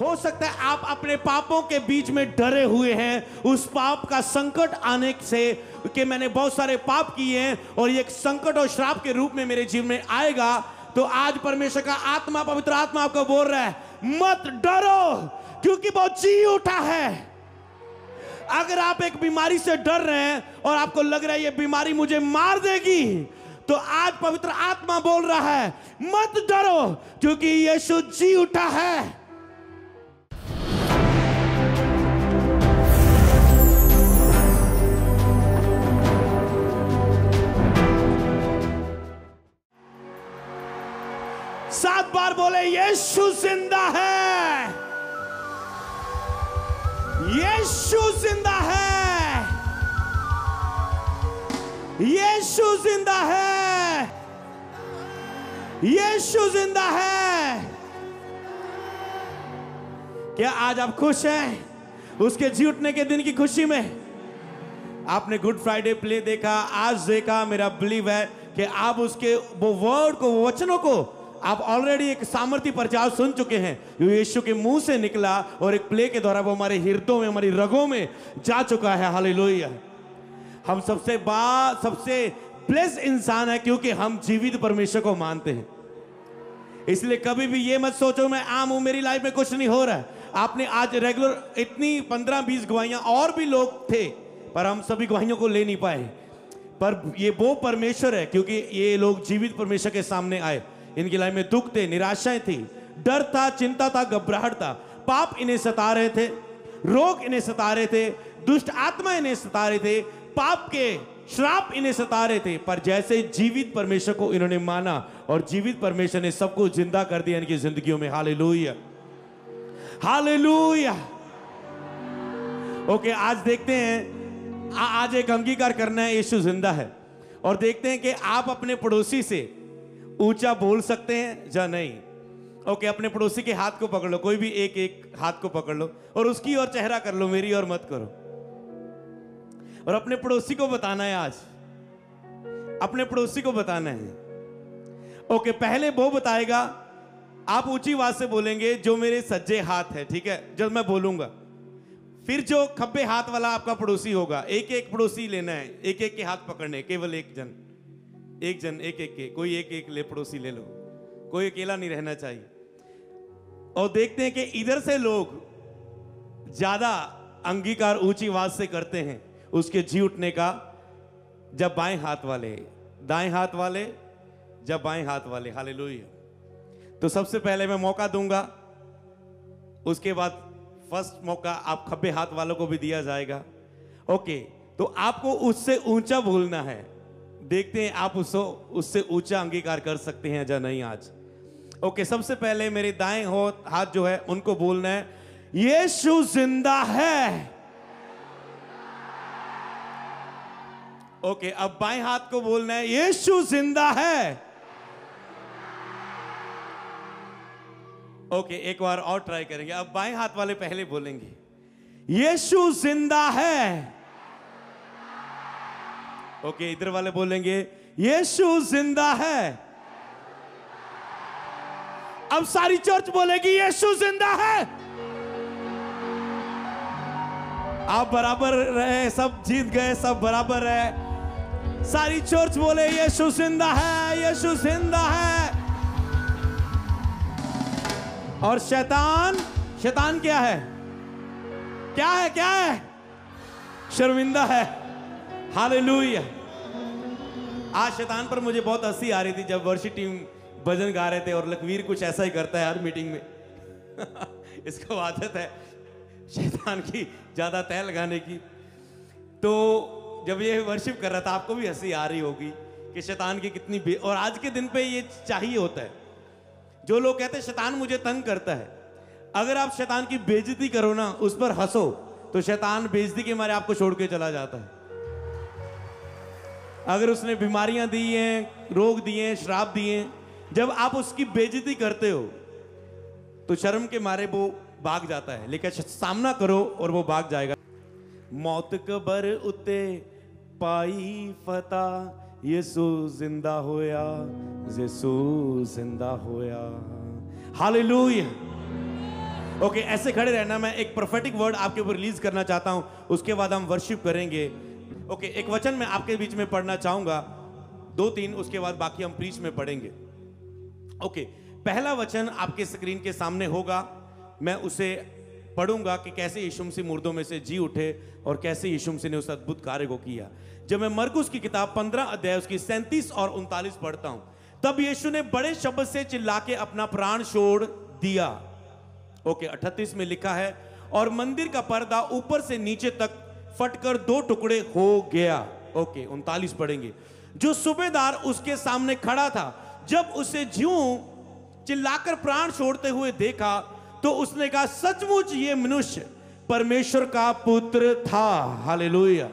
हो सकता है आप अपने पापों के बीच में डरे हुए हैं। उस पाप का संकट आने से कि मैंने बहुत सारे पाप किए हैं और ये एक संकट और श्राप के रूप में मेरे जीवन में आएगा तो आज परमेश्वर का आत्मा, पवित्र आत्मा आपको बोल रहा है, मत डरो, क्योंकि वो जी उठा है। अगर आप एक बीमारी से डर रहे हैं और आपको लग रहा है ये बीमारी मुझे मार देगी तो आज पवित्र आत्मा बोल रहा है, मत डरो, क्योंकि यीशु जी उठा है। बार बोले, यीशु ज़िंदा है। यीशु ज़िंदा है। यीशु ज़िंदा है। यीशु ज़िंदा है। क्या आज आप खुश हैं? उसके जी उठने के दिन की खुशी में। आपने गुड फ्राइडे प्ले देखा, आज देखा, मेरा बिलीव है कि आप उसके, वो वर्ड को, वो वचनों को आप ऑलरेडी एक सामर्थ्य प्रचार सुन चुके हैं। जो यीशु के मुँह से निकला और एक प्ले के द्वारा वो हमारे हृदयों में, हमारी रगों में जा चुका है। हालेलुया। हम सबसे बात सबसे ब्लेस इंसान है क्योंकि हम जीवित परमेश्वर को मानते हैं। इसलिए कभी भी ये मत सोचो, मैं आम हूँ, मेरी लाइफ में कुछ नहीं हो रहा आपने आज रेगुलर इतनी पंद्रह बीस गवाहियाँ, और भी लोग थे, पर हम सभी गवाहियों को ले नहीं पाए। पर ये वो परमेश्वर है, क्योंकि ये लोग जीवित परमेश्वर के सामने आए। इनकी लाइफ में दुख थे निराशाएँ थी डर था चिंता था घबराहट था। पाप इन्हें सता रहे थे रोग इन्हें सता रहे थे दुष्ट आत्मा इन्हें सता रहे थे पाप के श्राप इन्हें सता रहे थे। पर जैसे जीवित परमेश्वर को इन्होंने माना और जीवित परमेश्वर ने सबको ज़िंदा कर दिया इनकी जिंदगियों में। हालेलुया। हालेलुया। ओके आज देखते हैं आ, आज एक अंगीकार करना है यीशु ज़िंदा है। और देखते हैं कि आप अपने पड़ोसी से ऊँचा बोल सकते हैं या नहीं? ओके अपने पड़ोसी के हाथ को पकड़ लो, कोई भी एक एक हाथ को पकड़ लो और उसकी और चेहरा कर लो, मेरी और मत करो। और अपने पड़ोसी को बताना है आज। अपने पड़ोसी को बताना है। ओके पहले वो बताएगा, आप ऊँची आवाज़ से बोलेंगे, जो मेरे सज्जे हाथ है, ठीक है? जब मैं बोलूँगा। फिर जो खब्बे हाथ वाला आपका पड़ोसी होगा एक एक पड़ोसी लेना है एक एक के हाथ पकड़ने, केवल एक जन। एक जन, एक एक के कोई एक एक ले पड़ोसी ले लो। कोई अकेला नहीं रहना चाहिए। और देखते हैं कि इधर से लोग ज़्यादा अंगीकार ऊँची आवाज़ से करते हैं। उसके जी उठने का, जब बाएँ हाथ वाले, दाएँ हाथ वाले, जब बाएँ हाथ वाले। हाले तो सबसे पहले मैं मौका दूँगा। उसके बाद फ़र्स्ट मौका आप खब्बे हाथ वालों को भी दिया जाएगा। ओके तो आपको उससे ऊँचा बोलना है। देखते हैं आप उसको उससे ऊँचा अंगीकार कर सकते हैं या नहीं आज। ओके सबसे पहले मेरे दाएँ हो हाथ जो है, उनको बोलना है, यीशु ज़िंदा है। ओके अब बाएँ हाथ को बोलना है, यीशु ज़िंदा है। ओके एक बार और ट्राई करेंगे। अब बाएँ हाथ वाले पहले बोलेंगे, यीशु ज़िंदा है। ओके, इधर वाले बोलेंगे, यीशु ज़िंदा है। अब सारी चर्च बोलेगी, यीशु ज़िंदा है। आप बराबर रहे, सब जीत गए, सब बराबर है सारी चर्च बोले, यीशु ज़िंदा है, यीशु ज़िंदा है। और शैतान शैतान क्या है? क्या है क्या है? शर्मिंदा है। हालेलुया। आज शैतान पर मुझे बहुत हँसी आ रही थी जब वर्षी टीम भजन गा रहे थे और लखवीर कुछ ऐसा ही करता है हर मीटिंग में। इसको आदत है शैतान की ज़्यादा तय लगाने की। तो जब ये वर्शिप कर रहा था, आपको भी हँसी आ रही होगी कि शैतान की कितनी बे... और आज के दिन पे ये चाहिए होता है। जो लोग कहते हैं, शैतान मुझे तंग करता है। अगर आप शैतान की बेजती करो ना, उस पर हंसो तो शैतान बेजती के मारे आपको छोड़ के चला जाता है। अगर उसने बीमारियाँ दी हैं, रोग दिए हैं श्राप दिए हैं, जब आप उसकी बेजती करते हो तो शर्म के मारे वो भाग जाता है। लेकिन सामना करो और वो भाग जाएगा। मौत कबर उते पाई फता, यीशु ज़िंदा होया, यीशु ज़िंदा होया। हालेलुया। ओके, ऐसे खड़े रहना, मैं एक प्रोफेटिक वर्ड आपके ऊपर रिलीज़ करना चाहता हूँ। उसके बाद हम वर्शिप करेंगे। ओके एक वचन मैं आपके बीच में पढ़ना चाहूँगा। दो तीन, उसके बाद बाकी हम प्रीच में पढ़ेंगे। ओके पहला वचन आपके स्क्रीन के सामने होगा। मैं उसे पढ़ूँगा कि कैसे यीशु मसीह मुर्दों में से जी उठे और कैसे यीशु मसीह ने उस अद्भुत कार्य को किया। जब मैं मरकुस की किताब पंद्रह अध्याय, उसकी सैंतीस और उनतालीस पढ़ता हूँ, तब यीशु ने बड़े शब्द से चिल्ला के अपना प्राण छोड़ दिया। ओके अठतीस में लिखा है, और मंदिर का पर्दा ऊपर से नीचे तक फटकर दो टुकड़े हो गया। ओके, उनतालीस पढ़ेंगे जो सूबेदार उसके सामने खड़ा था, जब उसे ज्यों चिल्लाकर प्राण छोड़ते हुए देखा तो उसने कहा, सचमुच ये मनुष्य परमेश्वर का पुत्र था। हालेलुया।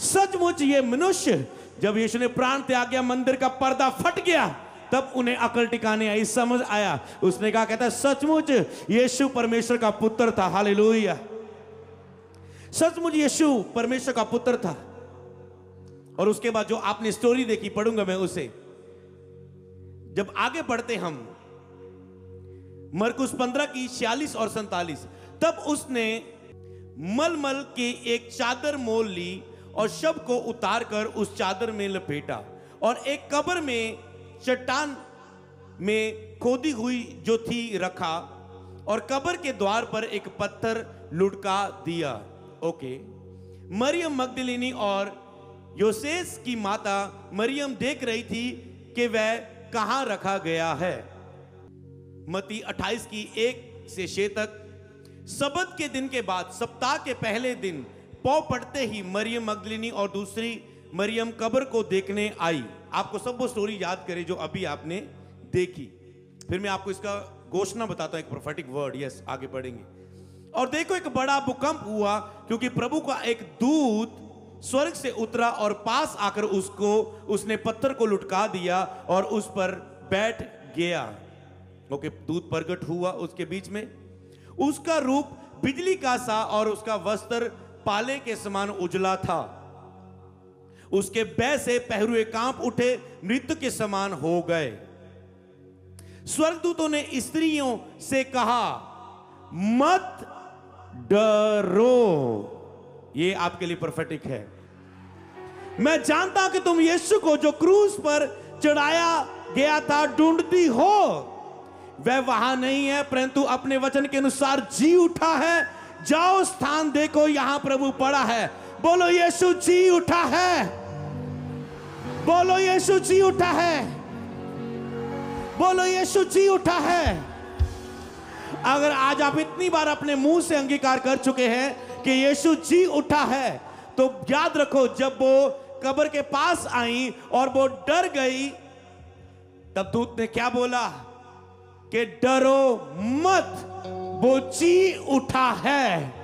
सचमुच ये मनुष्य, जब यीशु ने प्राण त्याग गया मंदिर का पर्दा फट गया, तब उन्हें अकल टिकाने आई, समझ आया। उसने कहा, कहता सचमुच यीशु परमेश्वर का पुत्र था। हालेलुया। सचमुच यीशु परमेश्वर का पुत्र था। और उसके बाद जो आपने स्टोरी देखी, पढ़ूँगा मैं उसे। जब आगे बढ़ते हम, मरकुस पंद्रह की छियालीस और सैतालीस, तब उसने मलमल की एक चादर मोल ली और शब को उतार कर उस चादर में लपेटा और एक कब्र में, चट्टान में खोदी हुई जो थी रखा और कब्र के द्वार पर एक पत्थर लुढ़का दिया। ओके मरियम मगदलिनी और योसेस की माता मरियम देख रही थी कि वह कहाँ रखा गया है। मती 28 की एक से छह तक सबत के दिन के बाद, सप्ताह के पहले दिन, पौ पड़ते ही मरियम मगदलिनी और दूसरी मरियम कब्र को देखने आई। आपको सब वो स्टोरी याद करे जो अभी आपने देखी। फिर मैं आपको इसका घोषणा बताता हूँ, एक प्रोफेटिक वर्ड यस आगे बढ़ेंगे। और देखो एक बड़ा भूकंप हुआ, क्योंकि प्रभु का एक दूत स्वर्ग से उतरा और पास आकर उसको, उसने पत्थर को लुटका दिया और उस पर बैठ गया। ओके, दूत प्रगट हुआ उसके बीच में। उसका रूप बिजली का सा और उसका वस्त्र पाले के समान उजला था। उसके बै से पहरुए काँप उठे, नृत्य के समान हो गए। स्वर्गदूतों ने स्त्रियों से कहा, मत डरो। ये आपके लिए प्रोफेटिक है। मैं जानता हूँ कि तुम यीशु को जो क्रूज पर चढ़ाया गया था, ढूंढती हो। वह वहाँ नहीं है, परंतु अपने वचन के अनुसार जी उठा है। जाओ, स्थान देखो, यहाँ प्रभु पड़ा है। बोलो, यीशु जी उठा है। बोलो, यीशु जी उठा है। बोलो, यीशु जी उठा है। अगर आज आप इतनी बार अपने मुँह से अंगीकार कर चुके हैं कि यीशु जी उठा है तो याद रखो, जब वो कब्र के पास आई और वो डर गई, तब दूत ने क्या बोला? कि डरो मत, वो जी उठा है।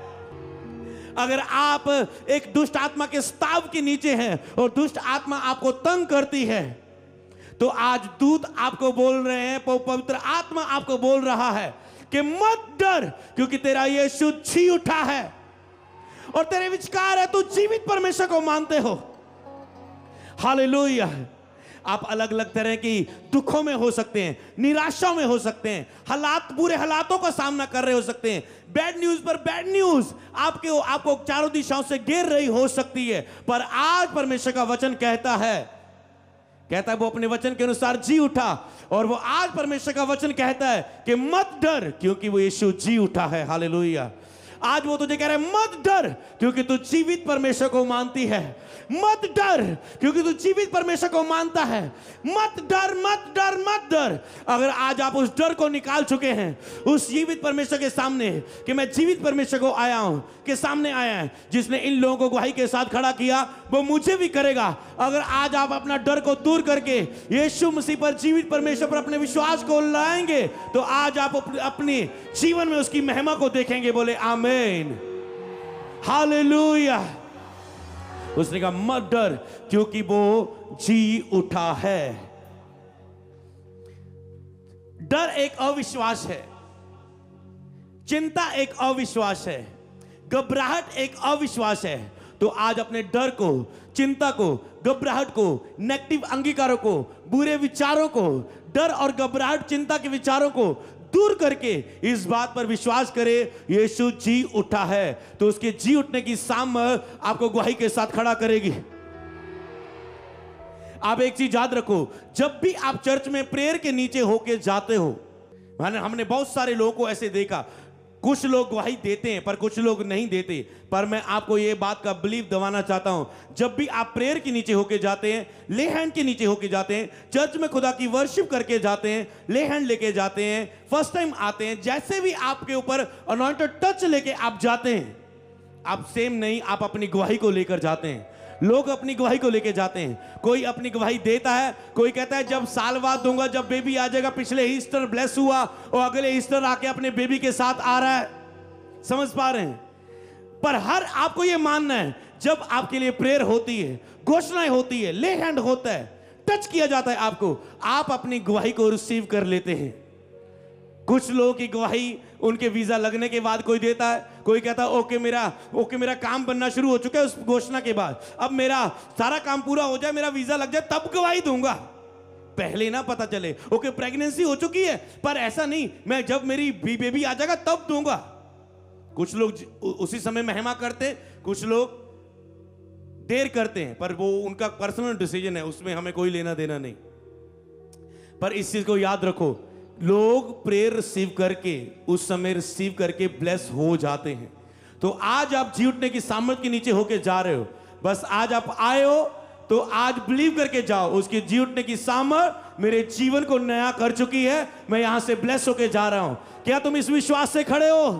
अगर आप एक दुष्ट आत्मा के स्ताव के नीचे हैं और दुष्ट आत्मा आपको तंग करती है तो आज दूत आपको बोल रहे हैं, पवित्र आत्मा आपको बोल रहा है कि मत डर, क्योंकि तेरा यीशु छी उठा है। और तेरे विचकार है, तू जीवित परमेश्वर को मानते हो। हालेलुया। आप अलग अलग तरह की दुखों में हो सकते हैं निराशा में हो सकते हैं, हालात, बुरे हालातों का सामना कर रहे हो सकते हैं। बैड न्यूज़ पर बैड न्यूज़ आपके आपको चारों दिशाओं से गिर रही हो सकती है, पर आज परमेश्वर का वचन कहता है। कहता है, वो अपने वचन के अनुसार जी उठा और वो आज परमेश्वर का वचन कहता है कि मत डर क्योंकि वो यीशु जी उठा है। हालेलुया। आज वो तुझे कह रहा है, मत डर क्योंकि तू जीवित परमेश्वर को मानती है। मत डर क्योंकि तू जीवित परमेश्वर को मानता है। मत डर मत डर मत डर। अगर आज आप उस डर को निकाल चुके हैं, उस जीवित परमेश्वर के सामने कि मैं जीवित परमेश्वर को आया हूँ, के सामने आया है, जिसने इन लोगों को गुहाई के साथ खड़ा किया वो मुझे भी करेगा। अगर आज आप अपना डर को दूर करके यीशु मसीह पर जीवित परमेश्वर पर अपने विश्वास को लाएँगे तो आज आप अपने जीवन में उसकी महिमा को देखेंगे। बोले, आमेन। हालेलुया। उसने कहा, मत डर, क्योंकि वो जी उठा है। डर एक अविश्वास है। चिंता एक अविश्वास है। घबराहट एक अविश्वास है। तो आज अपने डर को, चिंता को, घबराहट को नेगेटिव अंगीकारों को, बुरे विचारों को, डर और घबराहट, चिंता के विचारों को दूर करके इस बात पर विश्वास करे, यीशु जी उठा है। तो उसके जी उठने की सामर्थ आपको गवाही के साथ खड़ा करेगी। आप एक चीज़ याद रखो, जब भी आप चर्च में प्रेयर के नीचे होके जाते हो हमने बहुत सारे लोगों को ऐसे देखा कुछ लोग गवाही देते हैं, पर कुछ लोग नहीं देते। पर मैं आपको ये बात का बिलीव दवाना चाहता हूँ, जब भी आप प्रेयर के नीचे होके जाते हैं ले हैंड के नीचे होके जाते हैं चर्च में खुदा की वर्शिप करके जाते हैं ले हैंड लेके जाते हैं फ़र्स्ट टाइम आते हैं, जैसे भी आपके ऊपर अनॉइंटेड टच लेके आप जाते हैं, आप सेम नहीं, आप अपनी गवाही को लेकर जाते हैं। लोग अपनी गवाही को लेके जाते हैं। कोई अपनी गवाही देता है, कोई कहता है, जब साल बाद दूँगा, जब बेबी आ जाएगा, पिछले ईस्टर ब्लेस हुआ, और अगले ईस्टर आके अपने बेबी के साथ आ रहा है। समझ पा रहे हैं? पर हर आपको यह मानना है, जब आपके लिए प्रेयर होती है, घोषणाएँ होती है ले हैंड होता है टच किया जाता है आपको, आप अपनी गवाही को रिसीव कर लेते हैं। कुछ लोगों की गवाही उनके वीज़ा लगने के बाद कोई देता है। कोई कहता है ओके मेरा ओके मेरा काम बनना शुरू हो चुका है उस घोषणा के बाद। अब मेरा सारा काम पूरा हो जाए, मेरा वीज़ा लग जाए, तब गवाही दूँगा। पहले ना पता चले, ओके, प्रेगनेंसी हो चुकी है, पर ऐसा नहीं, मैं जब मेरी बेबी आ जाएगा, तब दूँगा। कुछ लोग उसी समय महिमा करते, कुछ लोग देर करते हैं, पर वो उनका पर्सनल डिसीज़न है, उसमें हमें कोई लेना देना नहीं। पर इस चीज़ को याद रखो लोग प्रेयर रिसीव करके, उस समय रिसीव करके ब्लेस हो जाते हैं। तो आज आप जी उठने की सामर्थ के नीचे होके जा रहे हो। बस आज आप आए हो तो आज बिलीव करके जाओ। उसके जी उठने की सामर्थ मेरे जीवन को नया कर चुकी है। मैं यहाँ से ब्लेस होके जा रहा हूँ। क्या तुम इस विश्वास से खड़े हो?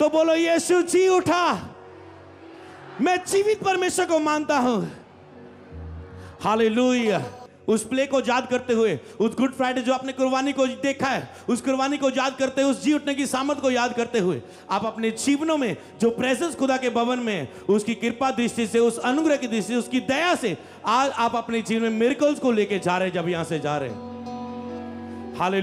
तो बोलो, यीशु जी, उठा। मैं जीवित परमेश्वर को मानता हूँ। हालेलुया। उस प्ले को याद करते हुए, उस गुड फ्राइडे जो आपने कुर्बानी को देखा है, उस कुर्बानी को याद करते हुए, उस जी उठने की सामत को याद करते हुए, आप अपने जीवनों में जो प्रेजेंस खुदा के भवन में उसकी कृपा दृष्टि से, उस अनुग्रह की दृष्टि से, उसकी दया से, आज आप अपने जीवन में मेरिकल्स को लेके जा रहे हैं, जब यहाँ से जा रहे हैं। हाले